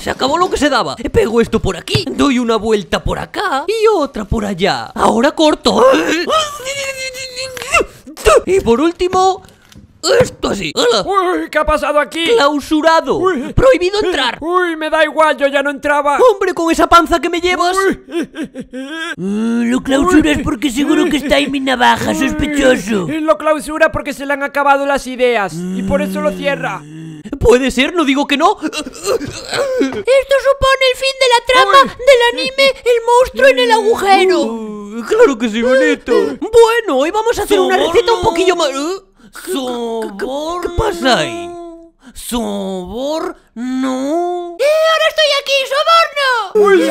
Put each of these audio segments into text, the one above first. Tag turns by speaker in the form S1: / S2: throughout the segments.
S1: Se acabó lo que se daba. Pego esto por aquí, doy una vuelta por acá y otra por allá. Ahora corto. Y por último, esto así. ¡Hala!
S2: Uy, ¿qué ha pasado aquí?
S1: Clausurado.
S2: Uy.
S1: Prohibido entrar.
S2: Uy, me da igual, yo ya no entraba.
S1: Hombre, con esa panza que me llevas.
S3: lo clausuras porque seguro que está en mi navaja, sospechoso.
S2: Lo clausura porque se le han acabado las ideas y por eso lo cierra.
S1: Puede ser, no digo que no.
S3: Esto supone el fin de la trama del anime El monstruo en el agujero.
S1: Uh, claro que sí, bonito. Bueno, hoy vamos a hacer una receta un poquillo más. ¿Eh?
S3: Sobor.
S1: ¿Qué pasa ahí?
S3: Sobor, no. ¡Eh, ahora estoy aquí!
S2: ¡Uy,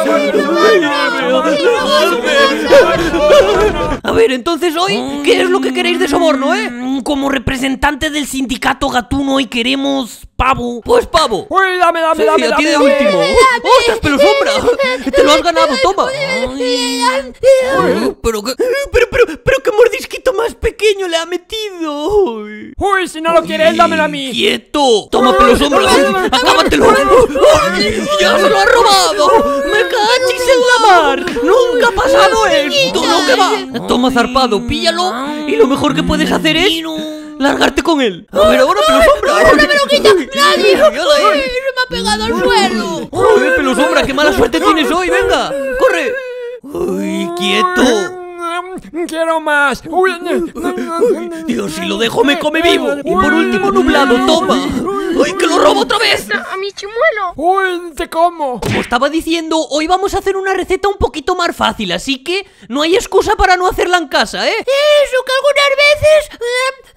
S1: A ver, entonces hoy, ¿qué es lo que queréis de soborno, eh?
S3: Mm, Como representante del sindicato gatuno hoy queremos pavo.
S1: Pues pavo.
S2: Uy, dame, dame,
S1: Sí,
S2: dame,
S1: a ti de
S2: dame, dame.
S1: último. ¡Ostras, pelo sombra! ¡Te lo has ganado, toma! Pero que, pero, pero, pero qué mordisquito más pequeño le ha metido.
S2: Uy, si no lo quieres, dámelo a mí.
S1: ¡Quieto! ¡Toma, pelo sombra! ¡Acábatelo! ¡Ay, ¡Ya se lo ha robado! ¡Me cachis en la mar! ¡Nunca ha pasado esto! ¡No que va! Toma, zarpado, píllalo y lo mejor que puedes hacer es largarte con él. A ver, ahora, pelo sombra. ¡No me lo quita! ¡Nadie!
S3: ¡Se me ha pegado al suelo!
S1: ¡Joder, pelo sombra! ¡Qué mala suerte tienes hoy! ¡Venga! ¡Corre! ¡Uy, quieto!
S2: Mm, Quiero más. Uy,
S1: Dios, si lo dejo me come vivo. Y por último, nublado, toma. ¡Ay, que lo robo otra vez!
S4: A mi chimuelo.
S2: uy, te como.
S1: Como estaba diciendo, hoy vamos a hacer una receta un poquito más fácil, así que no hay excusa para no hacerla en casa, ¿eh?
S3: Eso que algunas veces eh,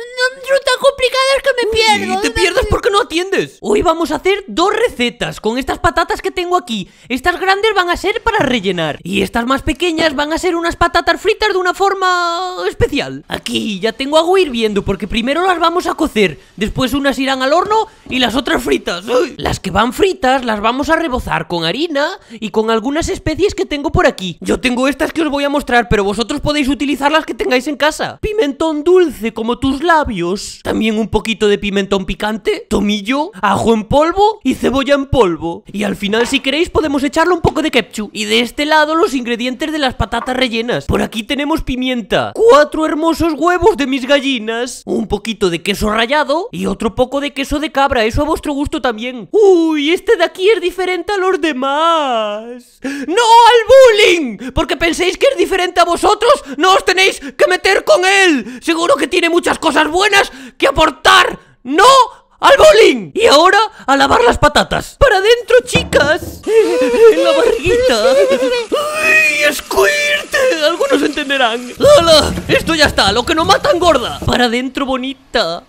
S3: son tan complicadas que me pierdo.
S1: Y te pierdes porque no atiendes. Hoy vamos a hacer dos recetas con estas patatas que tengo aquí. Estas grandes van a ser para rellenar. Y estas más pequeñas van a ser unas patatas fritas de una forma especial. Aquí ya tengo agua hirviendo porque primero las vamos a cocer. Después unas irán al horno y las otras fritas. Las que van fritas las vamos a rebozar con harina y con algunas especies que tengo por aquí. Yo tengo estas que os voy a mostrar, pero vosotros podéis utilizar las que tengáis en casa. Pimentón dulce como tus labios. También un poquito de pimentón picante, tomillo, ajo en polvo y cebolla en polvo. Y al final, si queréis, podemos echarle un poco de ketchup. Y de este lado, los ingredientes de las patatas rellenas. Por aquí tenemos pimienta, cuatro hermosos huevos de mis gallinas, un poquito de queso rallado y otro poco de queso de cabra. Eso a vuestro gusto también. Uy, este de aquí es diferente a los demás. ¡No al bullying! Porque penséis que es diferente a vosotros, no os tenéis que meter con él. Seguro que tiene muchas cosas buenas que aportar. ¡No! ¡Al bullying! Y ahora a lavar las patatas. ¡Para adentro, chicas! En la barriguita. ¡Ay, squirt! Algunos entenderán. ¡Hala! Esto ya está, lo que no mata engorda. Para adentro, bonita.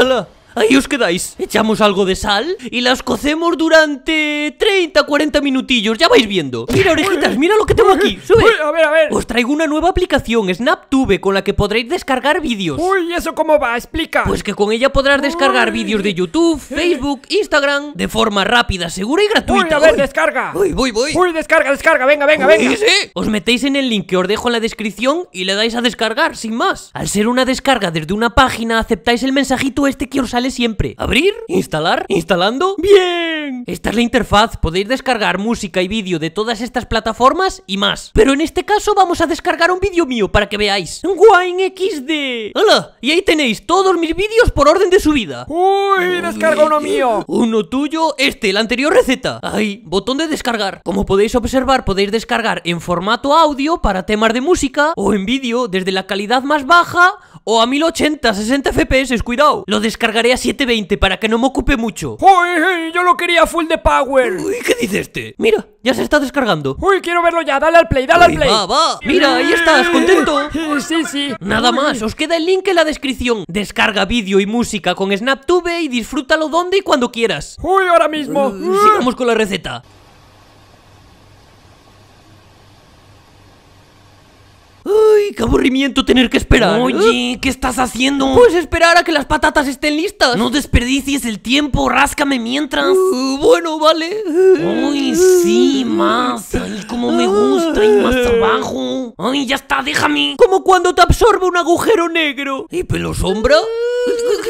S1: ¡Hala! Ahí os quedáis. Echamos algo de sal y las cocemos durante 30, 40 minutillos. Ya vais viendo. Mira, orejitas, mira lo que tengo aquí. Sube.
S2: Uy, a ver, a ver.
S1: Os traigo una nueva aplicación, SnapTube, con la que podréis descargar vídeos.
S2: Uy, ¿eso cómo va? Explica.
S1: Pues que con ella podrás descargar
S2: Uy.
S1: vídeos de YouTube, Facebook, Instagram, de forma rápida, segura y
S2: Uy,
S1: gratuita.
S2: a ver,
S1: Uy.
S2: descarga.
S1: Uy, voy, voy.
S2: Uy, descarga, descarga. Venga, venga,
S1: Uy,
S2: venga.
S1: sí. Os metéis en el link que os dejo en la descripción y le dais a descargar, sin más. Al ser una descarga desde una página, aceptáis el mensajito este que os sale siempre. ¿Abrir? ¿Instalar? ¿Instalando? ¡Bien! Esta es la interfaz. Podéis descargar música y vídeo de todas estas plataformas y más. Pero en este caso vamos a descargar un vídeo mío para que veáis. Wine XD. ¡Hala! Y ahí tenéis todos mis vídeos por orden de subida.
S2: Uy, descarga uno mío.
S1: Uno tuyo, este, la anterior receta. Ahí, botón de descargar. Como podéis observar, podéis descargar en formato audio para temas de música o en vídeo desde la calidad más baja o a 1080, 60 FPS, cuidado. Lo descargaré a 720 para que no me ocupe mucho.
S2: Uy, uy, yo lo quería full de power.
S1: Uy, ¿qué dice este? Mira, ya se está descargando.
S2: Uy, quiero verlo ya. Dale al play, dale al play.
S1: va, va. Mira, ahí estás, contento.
S2: Sí, sí.
S1: Nada más, os queda el link en la descripción. Descarga vídeo y música con SnapTube y disfrútalo donde y cuando quieras.
S2: Uy, ahora mismo.
S1: Sigamos con la receta. Ay, qué aburrimiento tener que esperar.
S3: Oye, ¿qué estás haciendo?
S1: pues esperar a que las patatas estén listas.
S3: No desperdicies el tiempo, ráscame mientras.
S1: Uh, bueno, vale.
S3: Uy, sí, más. Ay, como me gusta. Y más abajo. Ay, ya está, déjame.
S1: Como cuando te absorbe un agujero negro. ¿Y pelo sombra?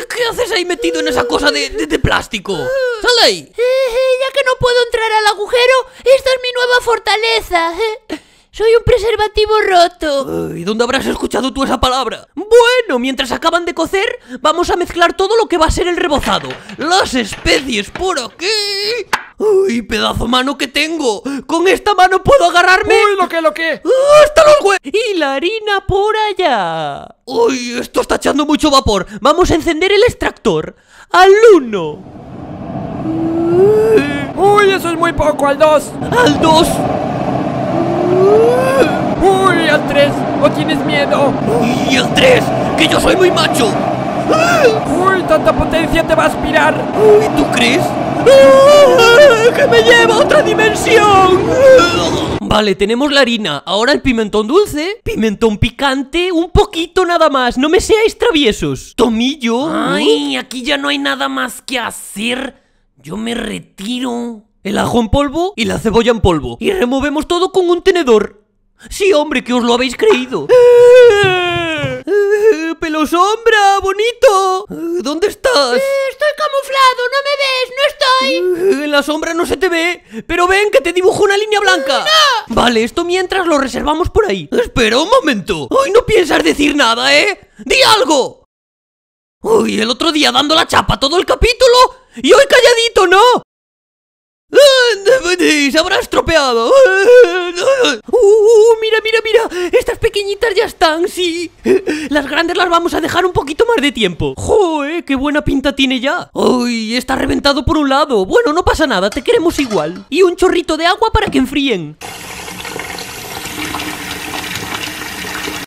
S1: ¿Qué, haces ahí metido en esa cosa de, de- de plástico? ¡Sal ahí!
S3: ya que no puedo entrar
S4: agujero, esta es mi nueva fortaleza. Soy un preservativo roto.
S1: ¿Y dónde habrás escuchado tú esa palabra? Bueno, mientras acaban de cocer, vamos a mezclar todo lo que va a ser el rebozado. Las especies por aquí. ¡Uy, pedazo mano que tengo! Con esta mano puedo agarrarme
S2: ¡Uy, lo que, lo que!
S1: hasta los huevos. Y la harina por allá. ¡Uy, esto está echando mucho vapor! Vamos a encender el extractor. Al uno.
S2: ¡Uy, eso es muy poco! ¡Al 2!
S1: Al dos.
S2: ¡Uy, al 3! ¿O tienes miedo?
S1: Y al tres. Que yo soy muy macho.
S2: ¡Uy, tanta potencia te va a aspirar!
S1: Uy, ¿tú crees? ¡Que me lleva a otra dimensión! Vale, tenemos la harina. Ahora el pimentón dulce, pimentón picante, un poquito nada más. No me seáis traviesos. Tomillo.
S3: Ay, aquí ya no hay nada más que hacer. Yo me retiro.
S1: El ajo en polvo y la cebolla en polvo. Y removemos todo con un tenedor. Sí, hombre, que os lo habéis creído. ¡Pelo sombra, bonito! ¿Dónde estás?
S4: Estoy camuflado, no me ves, no estoy.
S1: En la sombra no se te ve, pero ven que te dibujo una línea blanca. Vale, esto mientras lo reservamos por ahí. Espera un momento. Hoy no piensas decir nada, ¿eh? ¡Di algo! Uy, el otro día dando la chapa todo el capítulo y hoy calladito, ¿no? Se habrá estropeado. Uh, mira, mira, mira. Estas pequeñitas ya están, sí. Las grandes las vamos a dejar un poquito más de tiempo. ¡Joder! ¡Qué buena pinta tiene ya! ¡Uy! Está reventado por un lado. Bueno, no pasa nada, te queremos igual. Y un chorrito de agua para que enfríen.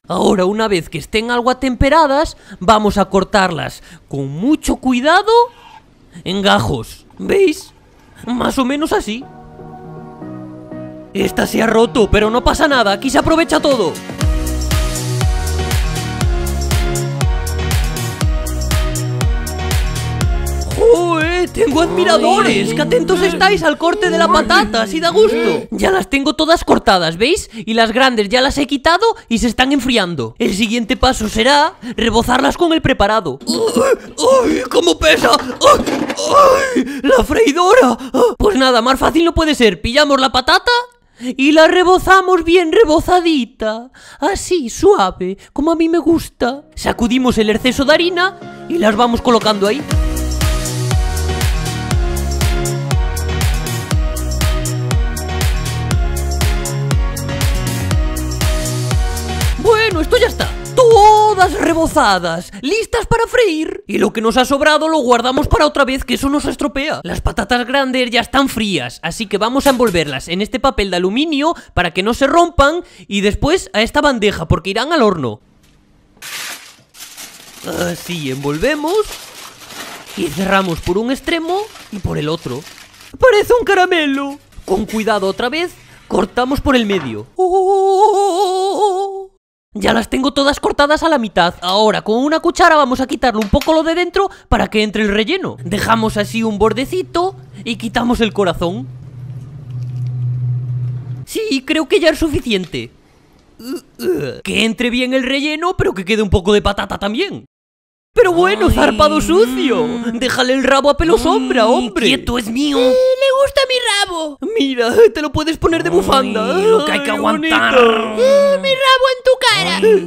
S1: Ahora, una vez que estén algo atemperadas, vamos a cortarlas con mucho cuidado en gajos. ¿Veis? Más o menos así. Esta se ha roto, pero no pasa nada, aquí se aprovecha todo. Tengo admiradores. ¡Qué atentos estáis al corte de la patata! ¡Así da gusto! Ya las tengo todas cortadas, ¿veis? Y las grandes ya las he quitado y se están enfriando. El siguiente paso será rebozarlas con el preparado. ¡Uy! ¡Cómo pesa! ¡Ay! ¡Ay! ¡La freidora! Pues nada, más fácil no puede ser. Pillamos la patata y la rebozamos bien rebozadita. Así, suave, como a mí me gusta. Sacudimos el exceso de harina y las vamos colocando ahí. Esto ya está. Todas rebozadas, listas para freír. Y lo que nos ha sobrado lo guardamos para otra vez, que eso nos estropea. Las patatas grandes ya están frías, así que vamos a envolverlas en este papel de aluminio para que no se rompan y después a esta bandeja, porque irán al horno. Así envolvemos y cerramos por un extremo y por el otro. Parece un caramelo. Con cuidado otra vez, cortamos por el medio. ¡Oh! Ya las tengo todas cortadas a la mitad. Ahora con una cuchara vamos a quitarle un poco lo de dentro para que entre el relleno. Dejamos así un bordecito y quitamos el corazón. Sí, creo que ya es suficiente. Que entre bien el relleno, pero que quede un poco de patata también. Pero bueno,
S3: Ay.
S1: zarpado sucio. Déjale el rabo a pelo sombra,
S3: Ay,
S1: hombre.
S3: Quieto, es mío.
S4: Le gusta mi rabo.
S1: Mira, te lo puedes poner de bufanda.
S3: Ay, lo que hay que
S1: Ay,
S3: aguantar.
S1: bonito.
S4: Mi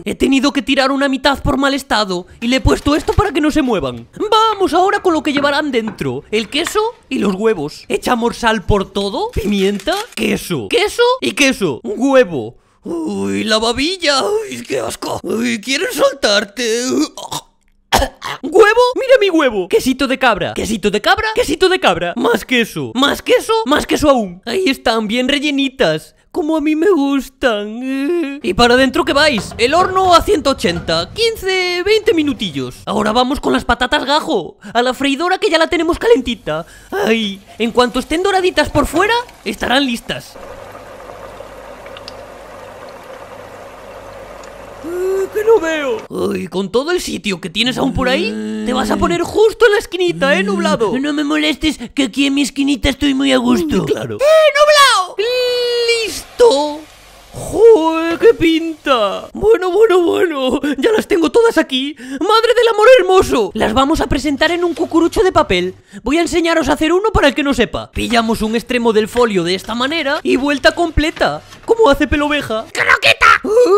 S1: He tenido que tirar una mitad por mal estado y le he puesto esto para que no se muevan. Vamos ahora con lo que llevarán dentro: el queso y los huevos. Echamos sal por todo, pimienta, queso, queso y queso, huevo. Uy, la babilla. Uy, qué asco. Uy, ¿quieres soltarte? ¿Huevo? Mira mi huevo. Quesito de cabra. Quesito de cabra. Quesito de cabra. Más queso. Más queso. Más queso aún. Ahí están, bien rellenitas. Como a mí me gustan. ¿Y para adentro qué vais? El horno a 180. 15, 20 minutillos. Ahora vamos con las patatas gajo. A la freidora que ya la tenemos calentita. Ay, en cuanto estén doraditas por fuera, estarán listas. Que no veo. Uy, con todo el sitio que tienes aún por ahí, te vas a poner justo en la esquinita, ¿eh, nublado?
S3: No me molestes, que aquí en mi esquinita estoy muy a gusto.
S1: Claro. ¡Eh, nublado! ¡Listo! Qué pinta! Bueno, bueno, bueno. Ya las tengo todas aquí. ¡Madre del amor hermoso! Las vamos a presentar en un cucurucho de papel. Voy a enseñaros a hacer uno para el que no sepa. Pillamos un extremo del folio de esta manera y vuelta completa. Como hace peloveja.
S4: ¡Croqueta!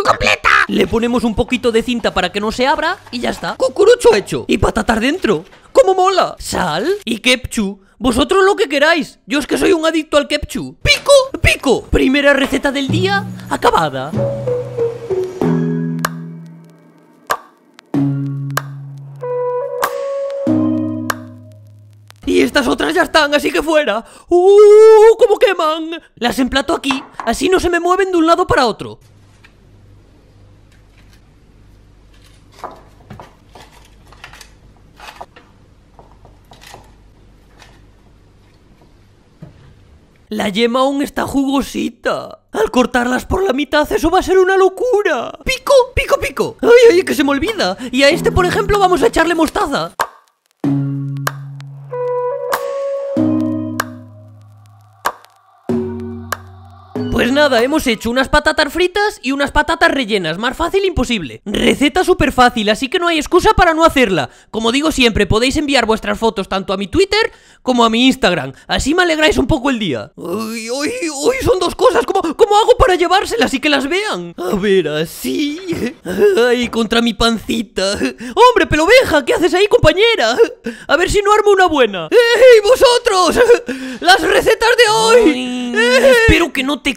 S4: ¡Completa!
S1: Le ponemos un poquito de cinta para que no se abra y ya está. Cucurucho hecho. Y patatas dentro. ¡Cómo mola! Sal y ketchup. Vosotros lo que queráis. Yo es que soy un adicto al ketchup. ¡Pico! ¡Pico! Primera receta del día acabada. Y estas otras ya están, así que fuera. ¡Uh! ¿Cómo queman? Las emplato aquí, así no se me mueven de un lado para otro. La yema aún está jugosita. Al cortarlas por la mitad, eso va a ser una locura. ¡Pico! ¡Pico, pico! ¡Ay, ay, que se me olvida! Y a este, por ejemplo, vamos a echarle mostaza. Hemos hecho unas patatas fritas y unas patatas rellenas, más fácil imposible. Receta súper fácil, así que no hay excusa para no hacerla. Como digo siempre, podéis enviar vuestras fotos tanto a mi Twitter como a mi Instagram, así me alegráis un poco el día. Uy, uy, uy, son dos cosas, ¿cómo, cómo hago para llevárselas y que las vean? A ver, así... Ay, contra mi pancita. Hombre, peloveja, ¿qué haces ahí, compañera? A ver si no armo una buena. ¡Ey, vosotros! ¡Las recetas de hoy!
S3: Ay, espero que no te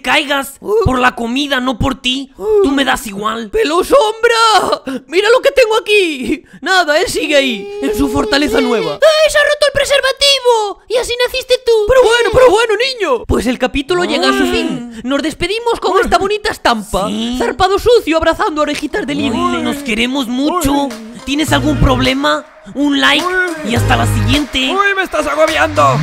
S3: por la comida, no por ti. Tú me das igual.
S1: ¡Pelo sombra! ¡Mira lo que tengo aquí! Nada, él sigue ahí, en su fortaleza nueva.
S4: ¡Ay, se ha roto el preservativo! Y así naciste tú.
S1: Pero bueno, pero bueno, niño. Pues el capítulo llega a su fin. Nos despedimos con esta bonita estampa.
S3: Sí.
S1: Zarpado sucio abrazando orejitas de libre.
S3: Nos queremos mucho. ¿Tienes algún problema? Un like y hasta la siguiente.
S2: ¡Uy, me estás agobiando!